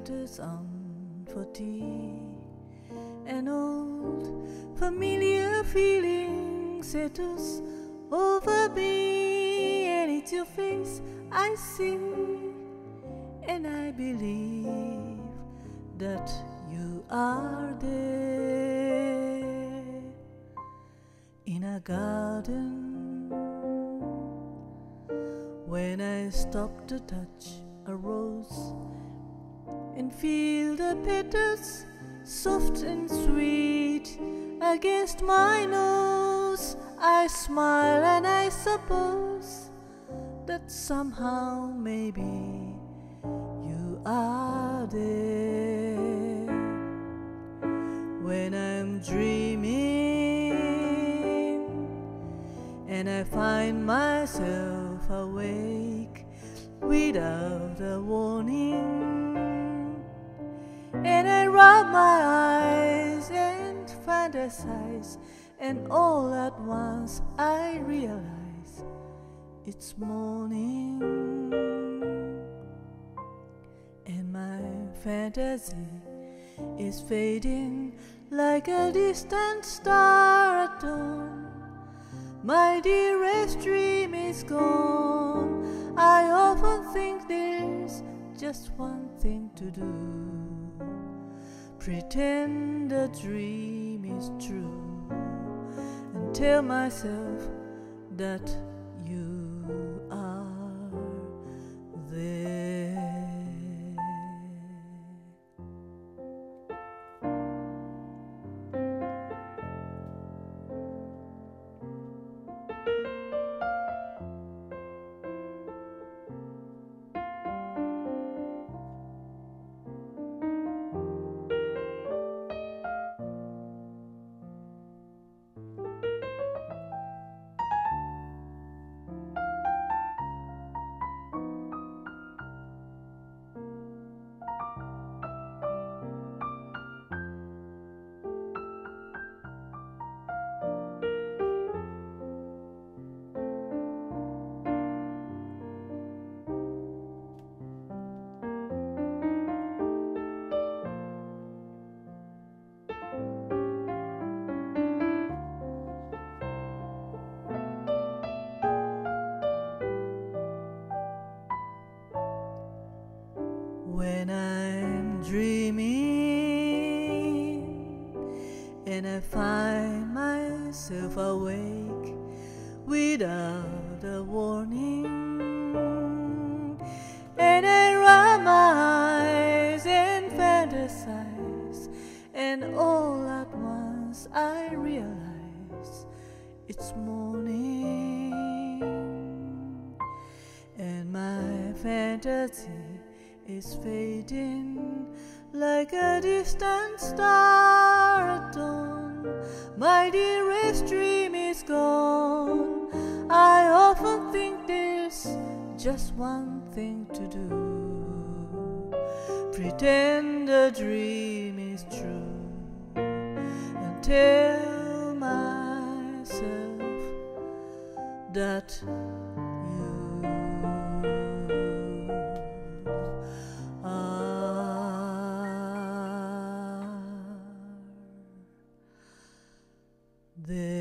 letters on for tea. An old familiar feeling settles over me, and it's your face I see, and I believe that you are there in a garden. When I stop to touch a rose and feel the petals soft and sweet against my nose, I smile and I suppose that somehow maybe you are there when I'm dreaming and I find myself awake without a warning. Fantasize, and all at once I realize it's morning. And my fantasy is fading like a distant star at dawn. My dearest dream is gone. I often think there's just one thing to do. Pretend a dream is true. And tell myself that When I'm dreaming and I find myself awake without a warning, and I rub my eyes and fantasize, and all at once I realize it's morning, and my fantasy is fading like a distant star at dawn. My dearest dream is gone. I often think there's just one thing to do. Pretend the dream is true and tell myself that there.